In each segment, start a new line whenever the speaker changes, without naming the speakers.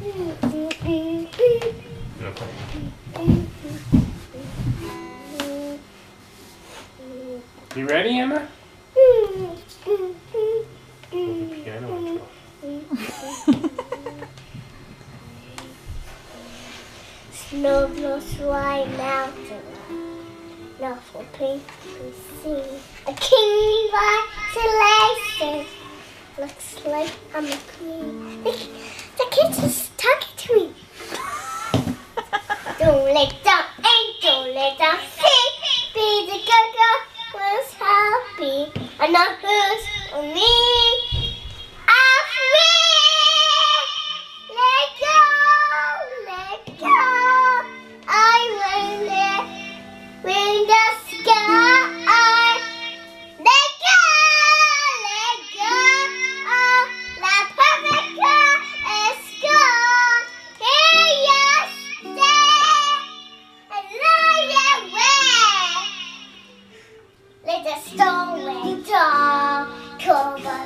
You ready, Emma? Piano.
Snow blows right mountain. Novel pink we see. A king congratulations. Looks like I'm a queen. The, the kids is talking to me. don't let down, ain't don't let down. See, be the good girl was me. I'm free. Let go, let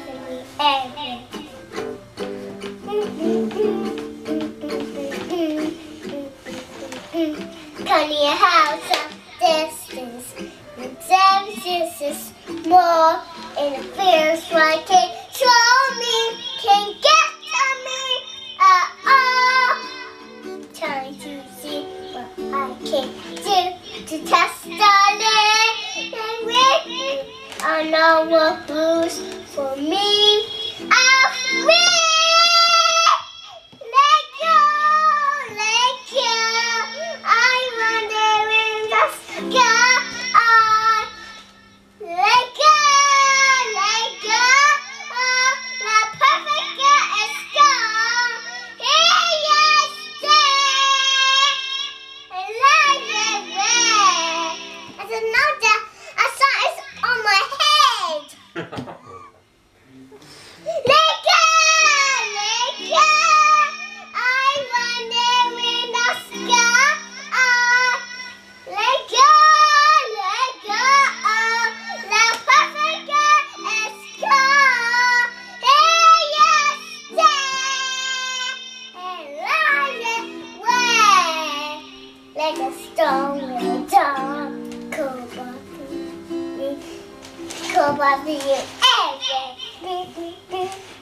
me every. Tiny house of distance, seven sisters more, and it feels like it. Show me, can get to me at all. Trying to see what I can do to test it. And with me, I know what for me. like a stone in a dump. Cold cold me, cold me, everything.